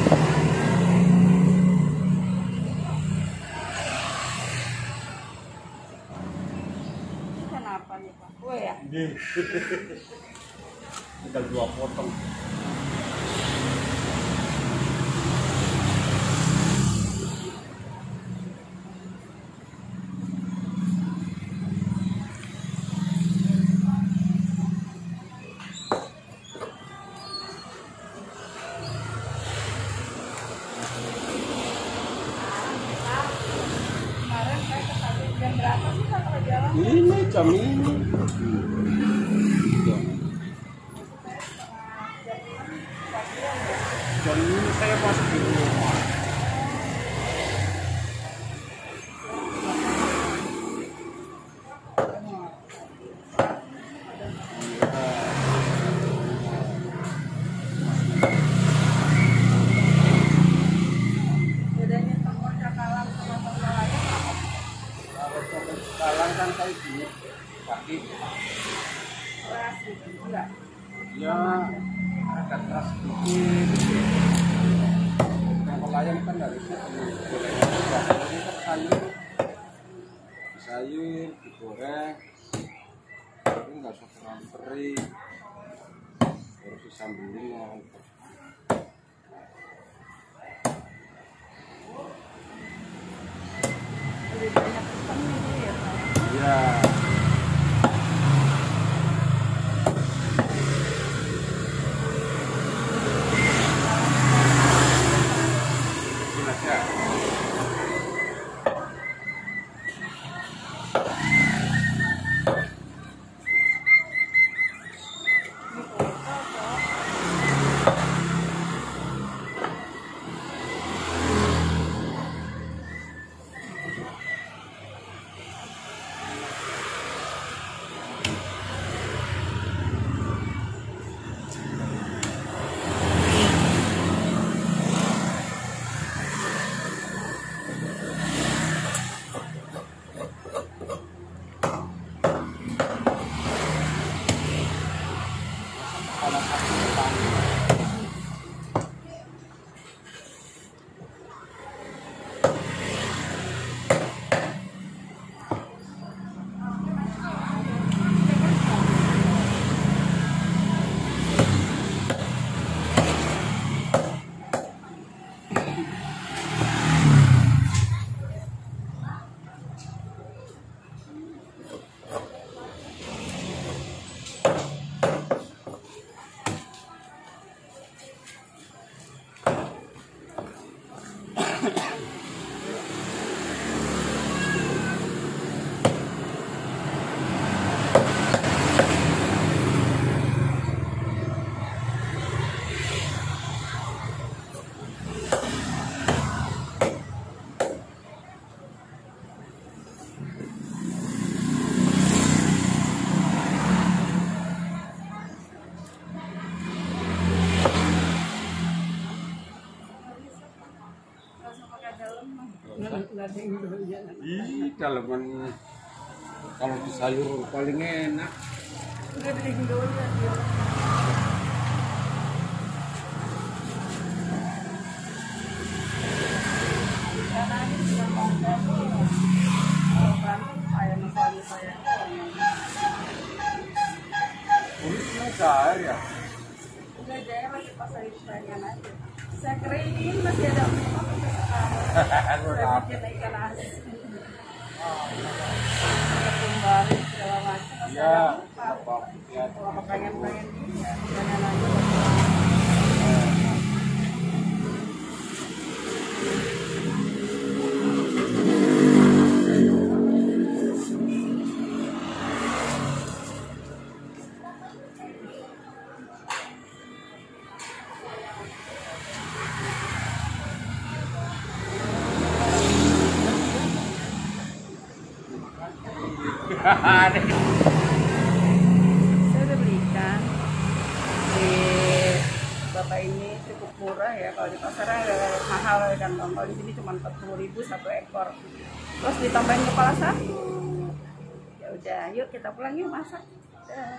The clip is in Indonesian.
Ini Kenapa nih Pak? Kue ya? Ini. Tinggal dua potong. Kalau jalan? Sekarang kan saya gini, kaki Keras gitu, enggak? ya agak keras sedikit. Yang pelayan kan harusnya digoreng ini kan sayur, sayur digoreng, tapi nggak usah terlalu kering. Harus disambelin mantap. Oh. Ih, dalaman kalau di sayur paling enak. Udah beli dulu ya dia. Ya. Udah jaya masih pasar ikannya aja. Saya keringin masih ada Iya, ada lupa. apa ya. Kalau pengen pengen Saya udah beli ikan di bapak ini cukup murah ya. Kalau di pasaran mahal ikan tongkol di sini cuma 40.000 satu ekor. Terus ditambahin kepala satu ya udah yuk kita pulang yuk masak. Dah.